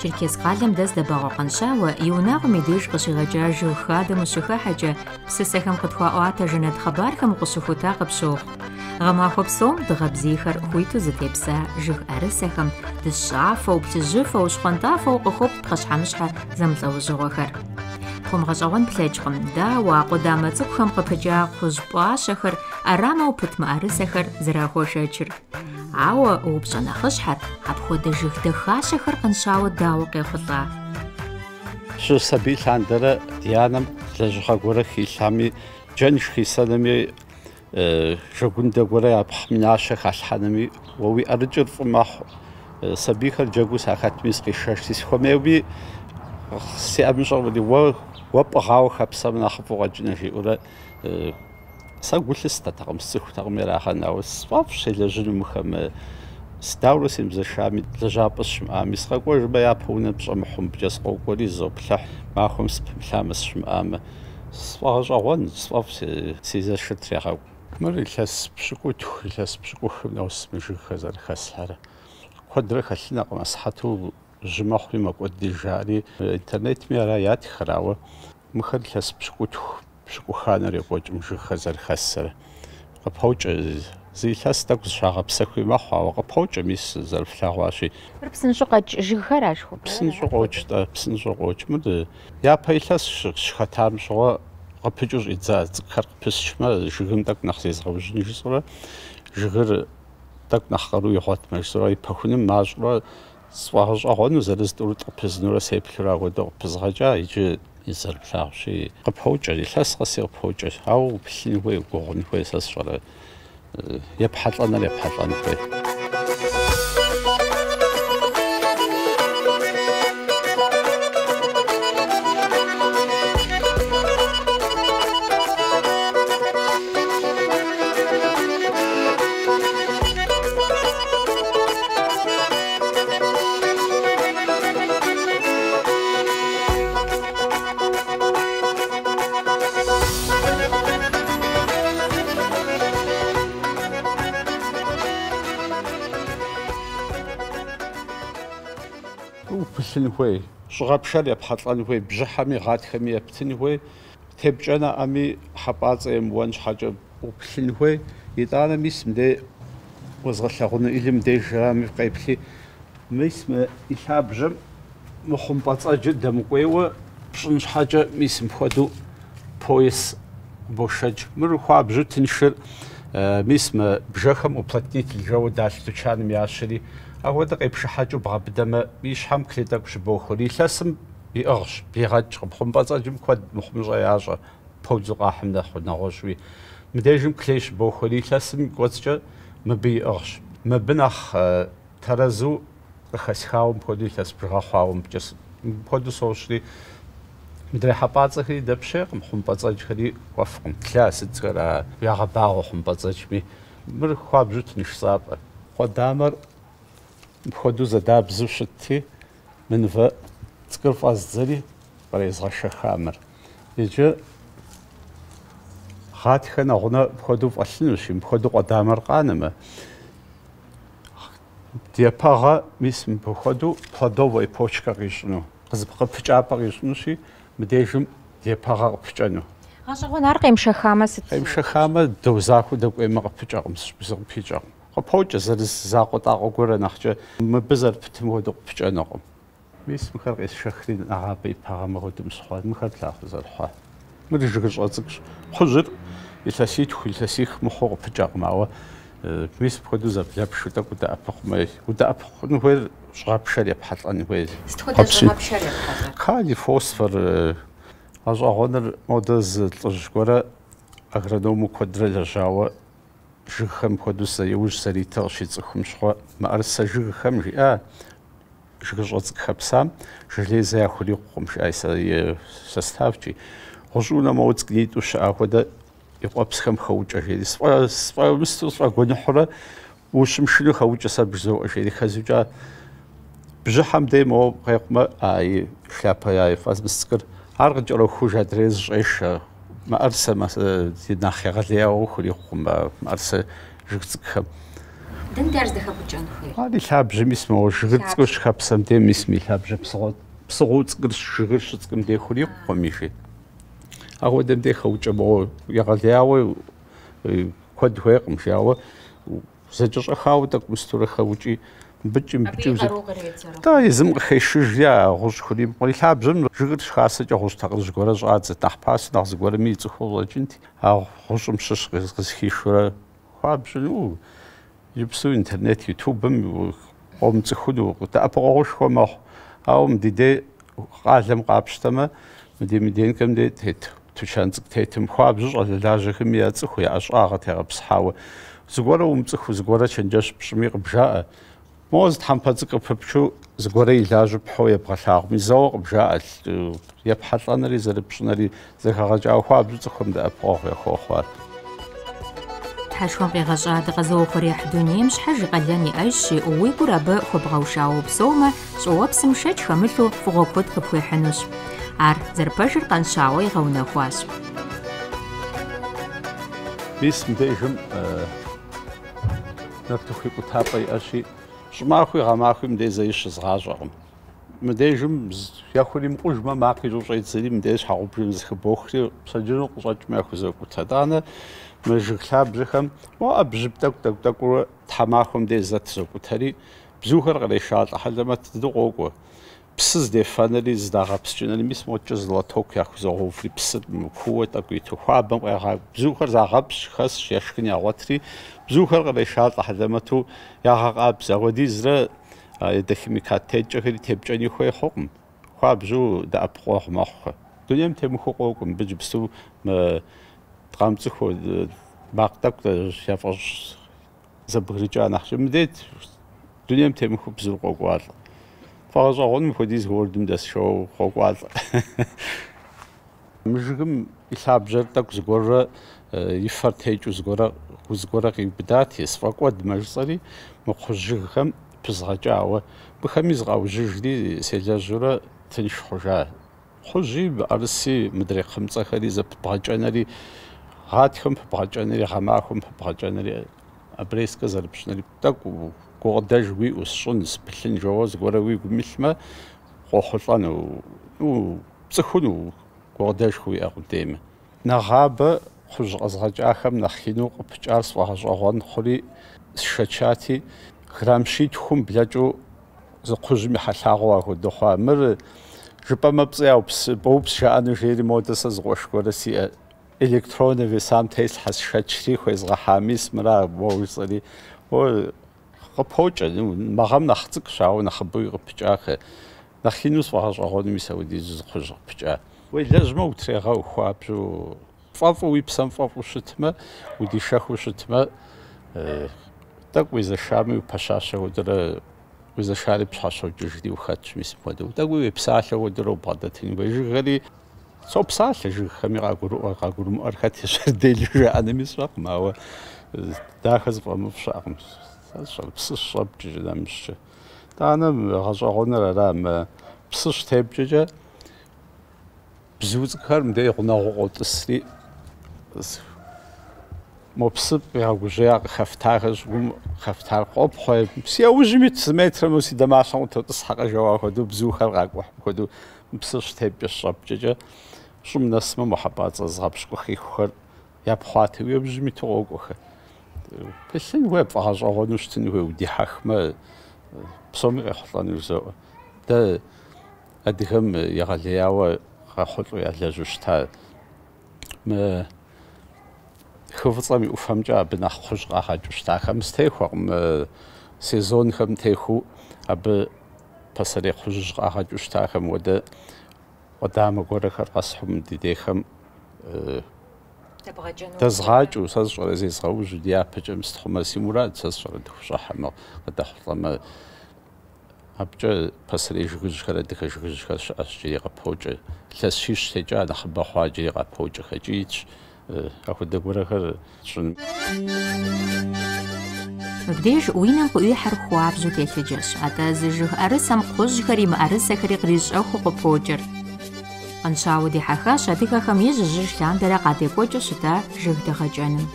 Черкес къалэм дэз дэбэгъуакъэншауэ, и унагъуэм и деж къыщигъэкӏажэу хадэм ущыхыхьэкӏэ, псысэхэм къытхуаӏуатэ жэнэт хъыбархэм укъыщыхута къыпщохъу. Гъэмахуэ псом дыгъэ бзийхэр хуиту зытепса жыг ӏэрысэхэм, дыщафэу, плъыжьыфэу, щхъуантӏафэу къыхоп пхъэщхьэмыщхьэ зэмылӏэужьыгъуэхэр. Хъумгъэщӏэгъуэн плъэкӏкъым, дауэ къудамэ цӏыкӏухэм къыпыкӏа арамэу пыт мыӏэрысэхэр зэрахошэчыр. Ауэ упщӏэ нэхъыщхьэр апхуэдэ жыг дахащэхэр къыншауэ дауэ къехъулӏа. Щӏы сабий лъандэрэ и анэм ژەگوندە گۆرەی پح مناشە خاشحانەمی وەوی ئەرجر فما سەبیکە جەگو و شەشتی خۆمێوی سێ ئەمژەڵی وە وە بەغاو خەپسە مناخەپۆغە جنەژی ئورە سەگولستە تەقم سخ تەقمێراخەناوە سواف شەی لە ژن مخەمە ستاورسیم زەشامی لەژاپەشم ئامیسخە گۆژ بە یا پونە بژەمە خم بجێسقۆ گۆری زۆ پلح ماخۆم سپلامەسشم ئامە سواژ ئەوەن سواف سێزە شترێخە мэр илэс пшкут илэс пшкут нос мишин хазар хасар квадра хасна кмас хату жмахри макоди жари интернет мира ят храу мхэр илэс пшкут пшкуханари коч мшин хазар хасар апоч зилэс так шага псахи маха апоч мис зарфлагваши псин шугач жигхар ашху псин шугач та псин шугач мэд я пайлас шхатам шуга აფეჭურ იცა ზქარფეს შმა ჟიგმდაკ ნახსეს ღვჟნიშსრა ჟღერ დაკ ნახარუ იხოთ მაშსრა იფახუნი მაშრა სვაჟა ხონ ზერესტური ტფეს ნურა სეფხრა გოდო ფზღაჭა იჯი ისერფლავში ყფოჭა ისასხასი ყფოჭა აუ ფინ ვე გოღნი ხესასრა ეფ ჰატანალე ფატანი ხე упылъын хуей, щӏыгъэпшэр епхьэлӏэн хуей, бжьыхьэми гъатхэми ептын хуей, тепкӏэнэӏэми хьэпӏацӏэ емыуэн щхьэкӏэ упылъын хуей, итӏанэ мис уэзгъэлъэгъуну илым деж жами къеплъи, мис мы и лъабжьэм мы дэмыкӏуейуэ пщӏын щхьэкӏэ мис мыпхуэду пояс бошэдж. Мыр тыншыр мис мы бжэхэм уплотнитель жэуэ далъ тучаным ящэри აღვედა ყიფშაჭუ ბაბდამა ისхам კლედაქშ ბოხრი ისასმ იორშ ბიღაჭ ხომპაცაჭიმ ქვა მუხმიშა აშა ფოძღა ჰამდა ხნაღოშვი მდეჟიმ კლეშ ბოხრი ისასმ კოცჭა მბი იორშ მბნახ თარაზუ ხასხაუმ ფოდი ისას ბრახაუმ ჯეს ფოდი სოშლი მდრე ჰაპაცხი დაფშე ხომპაცაჭხრი ყაფხმ კლასიცრა ვიარაბა ხომპაცაჭმი მრ ხვაბჟუთ ნიშსაპა ხო დამარ بخودو زده بزو شدتی من و تکرف از زری برای زاشه خامر اینجا خاطی خن اغنه بخودو فاشل نوشیم بخودو قدامر قانم دیپاغا میسم بخودو پادو وی پوچکا گیشنو قزب قفچا پا گیشنوشی مدیشم دیپاغا قفچانو Ашаған арқа емші қамасыз? Емші қамасыз ხო ფოჭა ზრის ზაყოტაყო გურა ნახჭე მბზარ ფთმოდო ფჭენო მის მხარეს შეხრი აღაბი ფაღამოდო მსხვა მხარეს ახსალ ხა მოდი შეგეწოცხ ხოჟერ ისასი თხილასი ხმხო ფჭაღმაო მის ფოდო ზაფშუ და კუდა აფხმე უდა აფხნ ვერ ზღაფშარი ფალანი ვერ თქო და ზღაფშარი ხა ხალი ფოსფორ აზ აღონ მოდაზ ლჟგორა აგრადომ კვადრალა ჟავა ჟხემ ხოდუსა იუსერი თალში წხუმ შხვა მარსა ჟხემ ა ჟღოც ხაფსა ჟლეზე ახული ხუმში აისა სასტავჭი ხოშულა მოუწკნიტუ შახოდა იყვაფს ხემ ხოუჭა ჟედი სხვა სხვა უსტო სხვა გონიხურა უშმშილი ხოუჭასა ბზო ჟედი ხაზუჭა ბჟხამ დემო ხეყმა აი შაფაი აი ფასბსკერ არღჭრო ხუჟა დრეზ შეშა არსა მას ნახე ახალია უხრი ხუმა არსა ჟგცკ დენ დერს დახაბჭან ხე ხადი ხაბჟი მის მო ჟგცკ შხაბსამ დე მის მი ხაბჟი ფსღო ფსღო წკ ჟგცკ მდე ხური ხომიში აღვედემ დე ხაუჭო მო ახალია ვე ქოდ ხე ყმში აღო ზეჭო ხაუ და კუსტურ ხაუჭი بجم بجم تا يزم خيشج يا غوز خليم قولي حابزم جغر شخاصة يا غوز تغرز غورا زعاد تح باس نغز غورا مي تخوض جنتي خیش را مشش زن او. خيشورا حابزم يبسو انترنت يوتيوب بم خود تخدو تا أبغوش خمخ أو مديدي قالم قابشتما مدي مدين تیم خواب زد از تيتم خوابزج على لاجهم يا تخوي أشعار تيغ بصحاوة زغورا ومتخو زغورا شنجاش بشميق بجاء მოს თამფაცკფფჩუ ზგორე ილაჟ ფო ებღალაღ მიზოყ ბჟალ ებჰალანერი ზერფშნერი ზეხაღაჭა ხო აბჟუცხომ და ფოხ ხოხვარ ჰაშვამ ეღაჟა დღაზო ხორი ჰდუნიმ შჰაჟ ყალიანი აიში უი ბურაბ ხო ბღაუშაო ბსომა ჯოაბსიმ შეჩ ხამილო ფოგოპოთ ხფუე ჰანუს არ ზერფაშერ ყანშაო ეღაუნა ხვას ბისმ დეჟემ ნახტუ ხიკუ თაპაი აში ЩӀымахуи гъэмахуи мыбдеж зэи щызгъащӀэкъым. Мыбдежым яхурим къужмэ макъилу щӀедзри мыбдеж хьэгъубжэм зэхыбохри псэджыну къыщӀэкӀмэ яхузэкӀут. АтӀанэ мы жыг лъабжьэхэм мо Ӏэбжьып тӀэкӀу тӀэкӀу тӀэкӀуурэ тхьэмахуэм деж зэт зокӀутэри бзухэр кърешалӀэ хьэлэмэт дыдэу къокӀуэ. ფსს დეფანელი ზდაღაფსჭინელი მის მოჭო ზლა თოქი ახვის ოღოვრი ფს ხუეტა გვითო ხა ბანყა ხა ზუხარ ზაღაფს ხას შეშქნი აღვათრი ზუხარ ყბე შალტა ჰადამა თუ ახა ყაბს აღვედის რა ეთე ქიმიკა თეჭოხილი თეპჭენი ხე ხოყმ ხა ბჟუ და აპყო ხმახ დუნიემ თემ ხო ყოყმ ბჯი ფსუ ტრამწი ხო მაგდა შაფოს ზაბრიჭა ნახშმდით დუნიემ თემ ხო ბზუ ყოყვალ Falls auch und für dieses Wort im das Show Hogwarts. Мыжгым исабжер так згора э, ифартэчу згора згора кибдат ес факуд мажсари мохжгым пзгачава бхамиз гау жижди селяжура тинш хожа хожи арси мдри хымцахари зап бачанари гатхым бачанари гамахым бачанари апреска зарпшнали так гордаж ви усун сплин жоз горави гумилма хохлан у цхун гордаж хуй агутем нахаб хуж азгачахам нахину кпчарс вахажагон хури шачати храмши тхум блячу за кужми халагва ху духа мир жпамапсяупс боупс шаану жери модас азгош гораси э, электронный сам тест хас шачри хуизга хамис мра боусли ол ფოჭა მაღამ ნახწკ შავ ნახბუიღ ფჭახე ნახინუს ვაღაღონ მისავი დიზ ხუშ ფჭა ვეი ლეზ მოუთრე ღა ხაფუ ფაფუ ვიფსამ ფაფუ შეთმა უდი შახუ შეთმა და ყვიზა შამი ფაშა შეუდრა ყვიზა შარი ფაშა ჯიჟდი უხაც მის მოდო და გვი ვიფსალე უდრო ბადათინ ვეჟი ღერი სოფსალე ჟი ხემი ყაგურ ყაგურ არხათი შერდელი რა ანემის ვაყმა და ხაზ ფამო შახმს ფსშობჭი დამში და ანა ღაშაღონა რა რა ფსშ თებჭიჭა ბზუცხარ მდე ღნაღო ყოტსი მოფსი პეაგუჟე ახფთარს გუმ ხფთარ ყოფ ხე ფსია უჟმით მეტრ მოსი და მასამ თო საყაჟავა ხო დუ ბზუხარ ყაკვა ხო დუ ფსშ თებჭიჭა შუმ ნასმა მოხაბაცა ზღაბშკო ხი ხო я бхватив я бжмит оку хэ пэллэн веб ажоронуштэн уди хахма псом эхланусо та адхэм яралиава хахулу ялажушта ме хөвцами уфамжа бинах хуш гахажушта хамстэхвам сезон хамтэху абы пасари хуш гахажушта хам вода ودام غورخ قصحم ديديخم تزغاجو ساسورا زي سيمورات ديابجا مستخما سي مراد ساسورا دخشحما قدحطما أبجا بسري جوج خلا دك جوج خلا شاشجي غبوجا لاسيش تجا نخبا خواجي غبوجا خجيتش أخو دقورا خر شن Мыбдеж уинэн къыӏуихьэр хуабжьу телъыджэщ. Атӏэ зы жыг ӏэрысэм хъужьхэри мыӏэрысэхэри أخو къыпокӏыр. Къанщауэ дихьэхащ адыгэхэм ижьыжьыр лъандэрэ къадекӀуэкӀыу щыта жыг дыгъэкӀэным.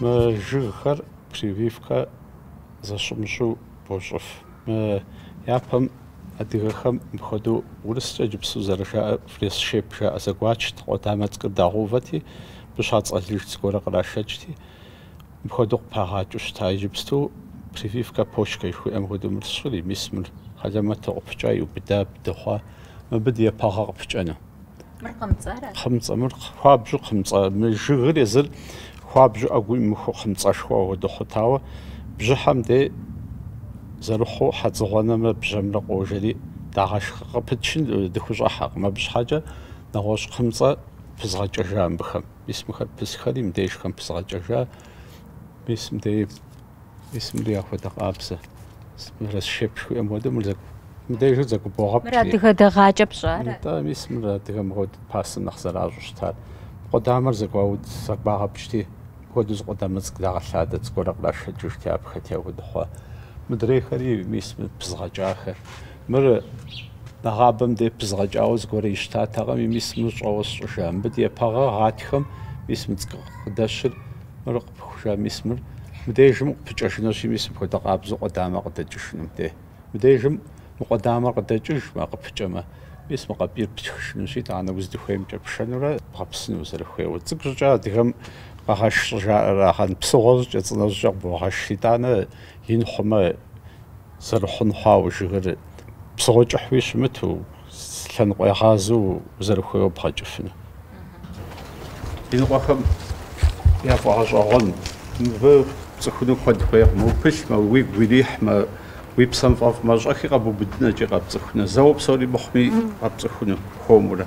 Мы жыгхэр прививкэ зэщымыщӀу бощӀыф. Мы япэм адыгэхэм мыпхуэдэу урыскӀэ джыпсу зэрыжаӀэ фресшеп жаӀэ зэгуачт, къудамэ цӀыкӀыр дагъэувэти, быщхьэ цӀэлыж зыгуэрэ кърашэкӀти, мыпхуэдэу къыпагъакӀэу щыта иджыпсту прививкэ почкэ жыхуиӀэм хуэдэу мыр сщӀыр, и мис мыр хьэлэмэт къыпкӀа, иубыда, бдыхъуа. بدي باغا بجانا مرقمصه خمصه مرقابجو خمصه مجغر يزل خوابجو اقوي مخو خمصه شوا ودخوتاوا بجحم دي زرخو حتزغونا ما بجمنا قوجري داغاش قبتشن دخوش احق ما بش حاجه نغوش خمصه بزغاجا بخم اسمها بسخري مديشكم بزغاجا باسم دي اسم دي اخو دقابسه اسم رس شيب شويه مودم لزك მდეჟო ზაკო ბოღაფჭი. რადგა და ღაჭებსო არა. და ის რადგა მოდი ფასი ნახსარ აზუშთან. ყო დამარზე გვაუც საკ ბაღაფჭი. ყოდის ყო დამაც დაღალადა წკორა ყლაშე ჯუშტი აფხეთი აგუდხა. მდრე ხარი მის ბზღაჭახე. მერე დაღაბემ დე ბზღაჭაოს გორე შტატაღა მის მუწოვოს შუშამ. ბდია ფაღა ღათხმ მის მწკ ხდაშ მერე ხუშა მის მერე მდეჟმ ფჭაშინოში მის ფოთა ყაბზო ყო დამაყდა ჯუშნმდე. მდეჟმ مقدامة قد تجيش ما قب جمع بس مقابير بتخش نسيت أنا وزد خيم جب شنورة بحبس نوزر خير وتذكر جا دخم بحش جا رهان بسوز جتنا جا بحش تانا ين خم زر خن خاو جغر بسوز جحويش متو سلن قي خازو زر خير بحجفنا قهم يا فاجعون مبر تخدم خد خير مو بيش ما ويب ما ویپ سمف اوف ماژاخیرا ابو بدین اجی قاپس خونه زاو پسر ی بخمی اپس خونه خو مورا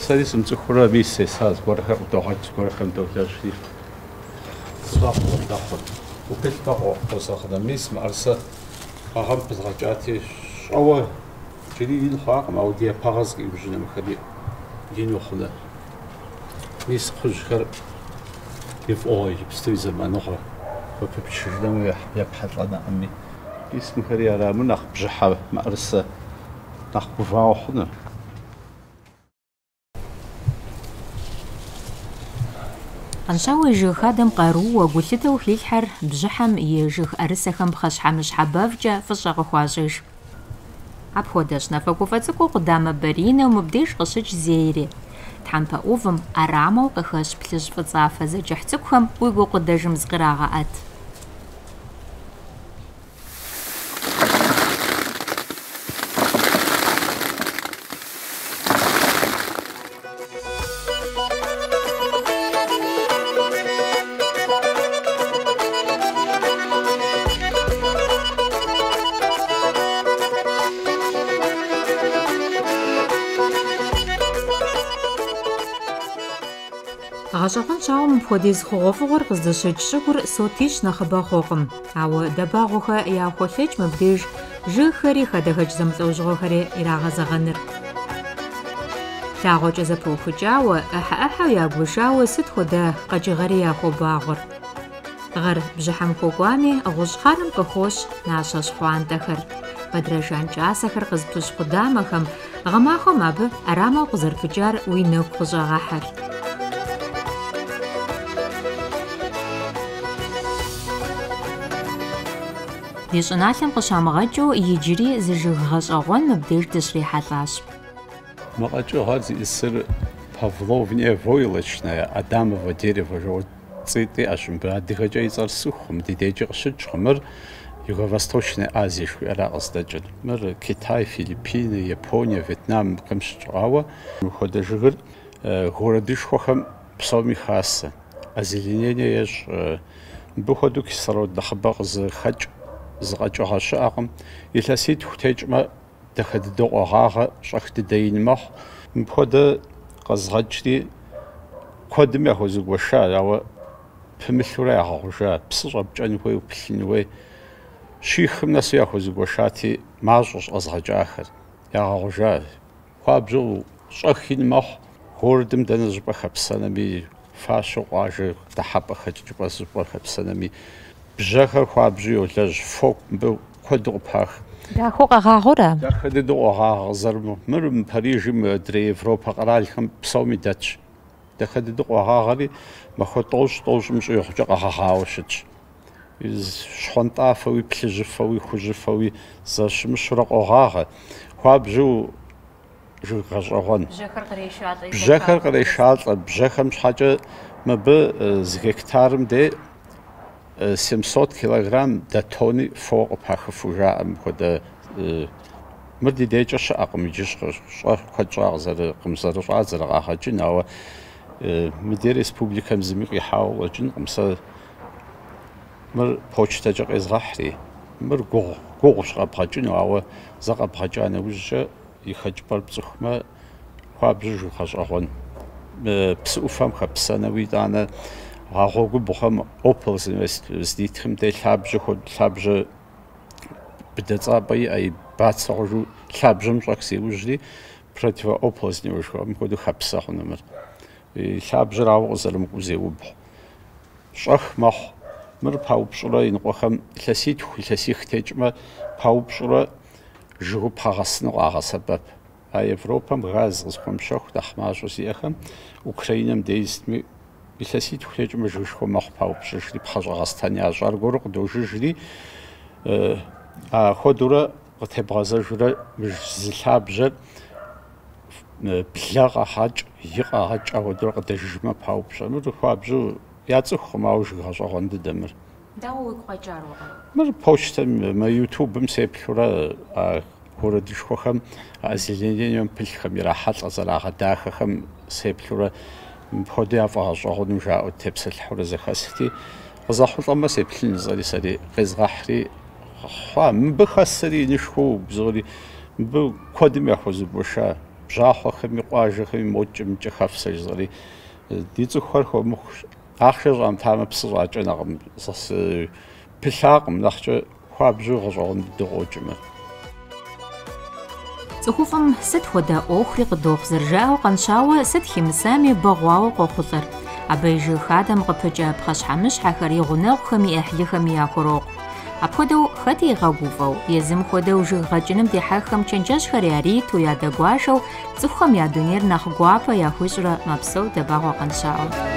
ساری سم چخورا سه ساز ورخه او ته حاج خور خنتو خاشیف سخا طخو او پکتا خو اوسا حدا میس مارسد اغان پسغا اوه چلی ییل خاق ماودیه پاراس کی بجنه مخبی خونه میس قوشکر یف او یی پستیز ما و پپچ Diesen Karriere mu nach Bschcha ma se nach Bouchne. Аншауи жыхадэм къарууэ гулъытэу хилъхьэр бжьыхьэм и жыг ӏэрысэхэм пхъэщхьэмыщхьэбэвкӏэ фӏыщӏэ къыхуащӏыж. Апхуэдэщ нэфэкӏуфэ цӏыкӏур къыдамэбэринэу мыбдеж къыщыкӏ зейри. Тхьэмпэ ӏувым ӏэрамэу къыхэщ плъыжь фӏыцӏафэ зэкӏыхь цӏыкӏухэм уи гукъудэжым зыкърагъэӏэт. щакӏуэм мыпхуэдиз хъугъуэфӏыгъуэр къыздыщыкӏ сотищ нэхъыбэ хъуакъым. Ауэ дэбагъуэхэ яхуэлъэкӏ мыбдеж жыгхэри хадэхэкӏ зэмылӏэужьыгъуэхэри ирагъэзэгъэныр. Лъагъуэкӏэ зэпыухыкӏауэ, ӏыхьэ-ӏыхьэу ягуэшауэ сыт хуэдэ къэкӏыгъэри яхуобагъуэр. Гъэр бжьыхьэм хуэкӏуами, гъущӏ хьэрэм къыхощ нащэ щхъуантӏэхэр. Бэдрэжан кӏасэхэр къызыпыщ къудамэхэм, гъэмахуэм абы ӏэрамэу къызэрыпыкӏар уи нэгу къыщӏагъэхьэр. Ди щӀыналъэм къыщамыгъэкӀыу иджыри зы жыг гъэщӀэгъуэн мыбдеж дыщрихьэлӀащ. МыгъэкӀыгъэр зиӀысыр Павлов Невойлочная Адамова дерево жыуэ цӀитӀи Ӏэщ мыбы адыгэкӀэ и цӀэр сыхум, ди дежи къыщыкӀкъым, Юго-Восточной Азии шхуэра къыздэкӀын. Мыр Китай, Филиппины, Япония, Вьетнам къым щыкӀауэ мыхуэдэ жыгыр городышхуэхэм псоми хасэ. Озеленение ещӀ. Мыбы хуэдэу кислород нэхъыбэ къызыхэкӀ згъэкӏыгъэ щыӏэкъым. Илъэситху ткӏэмэ дахэ дыдэ ӏуэгъагъэ щӏэх дыдэ ин мэхъу. Мыпхуэдэ къэзгъэкӏри куэдым яхуэзыгуэша, ауэ пымылъурэ ягъэгъужа, псы щӏэпкӏэн хуей, упылъын хуей. Щихым нэсу яхуэзыгуэшати, мащӏэщ къэзгъэкӏахэр, ягъэгъужа. Хуабжьу щӏэх ин мэхъу, городым дэнэ щӏыпӏэ хэпсэнэми, фащэу къуажэ дахьэпӏэ хэкӏыпӏэ зыщӏыпӏэ хэпсэнэми бжьэхэр хуабжьу йолэжь, фоку мыбы куэду къыпах. Дахэу къэгъагъуэра? Дахэ дыдэу къэгъагъэ зэрымэ. Мыр Парижым, дрей Европэ къэралхэм псоми дэтщ. Дахэ дыдэу къэгъагъэри махуэ тӏощӏ тӏощӏым щӏигъукӏэ къэгъэгъауэ щытщ. Щхъуантӏафэуи, плъыжьыфэуи, хужьыфэуи зэщымыщурэ къогъагъэ. Хуабжьу жыг гъэщӏэгъуэн. Бжьэхэр кърешалӏэ. Бжьэхэм щхьэкӏэ мыбы зы гектарым де 700 kg და ტონი ფოყფახ ფუჟა ამქოდა მრდი დეჭაში აყმიჯიშ ხო ხო ჭაღზა და ყმსა და ჭაღზა ახაჩი ნავა მდე რესპუბლიკამ ზიმი ყიჰაო ვაჯინ ყმსა მრ ფოჩტა ჭა ეზღაჰრი მრ გო გოშა ფაჭი ნავა ზაყა ფაჭანე უშე იხაჭი პალ ფცხმა ხაბჟი ხაშა ხონ ფსუ ფამ ხაფსანა ვიდანა აღოგი ბოხამ ოფელს ინვესტიციის დითხმდე ლაბჟი ხო ლაბჟი ბდეწაბი აი ბაცოჟი ლაბჟი მწაქსი უჟდი პროტივ ოფელს ნიუშო ამ ხო ხაფსა ხო ნომერ ლაბჟი რავოზელ მკუზე უბ შახ მახ მერ ფაუბშრა ინყოხამ ლესი თხი ლესი ხთეჭმა ფაუბშრა ჟუ ფაღასნო აღასაბა აი ევროპამ გაზს ხომ შახ დახმაშოს იახამ უკრაინამ დეისტმი ისე სიტყვეჭ მეჟუშ ხო მოხფაუ ფშეშდი ფაზღასთანი აჟარ გორო ყდოშიშდი ა ხოდურა ყთებაზა ჟურა ზლაბჟე ფლაღა ჰაჭ იყა ჰაჭა ხოდურა ყდეშიშმა ფაუ ფშე ნუ ხაბჟე яцо хмауш гашагонд демир дау уйкважарва мир почтем ма ютубм сепхура а хорадишхохам азиленен пилхам ира халза зарага дахахам сепхура بحودياف أعجعود مجاعو تبسل حور زخاستي غزاحو لما سيبلن زالي سالي غزغاحري خا مبخاسري نشخو بزغري مب كودم يحوز بوشا بجاحو خمي قواجه خمي موجم جخافسر زغري دي زخور خو مخ آخر رام تام بسراج نغم ساس بلاغم نخجو خواب زوغ زغن بدغو جمر ЦӀыхуфӀым сыт хуэдэ Ӏуэхури къыдохъузэрыжауэ къэнщауэ сыт химысами бэгъуауэ къохъулӀэр. Абы и жыг хадэм къыпыкӀэ пхъэщхьэмыщхьэхэр и гъунэгъухэми и Ӏыхьлыхэми яхурокъу. Апхуэдэу хэти игъэгувэу, езым хуэдэу жыг гъэкӀыным дихьэххэм чэнджэщхэр яриту, ядэгуашэу, цӀыхухэм я дунейр нэхъ гуапэ яхуищӀрэ мэпсэу дэбагъуэ къэнщауэ.